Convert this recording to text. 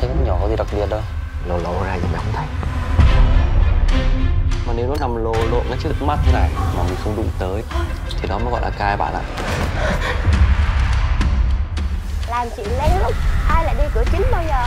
thấy con nhỏ có gì đặc biệt đâu. Lộ lộ ra gì mẹ không thấy. Mà nếu nó nằm lồ lộ ngay trước mắt thế này mà mình không đụng tới thì đó mới gọi là cai bạn ạ. Làm chuyện lén lút ai lại đi cửa chính bao giờ?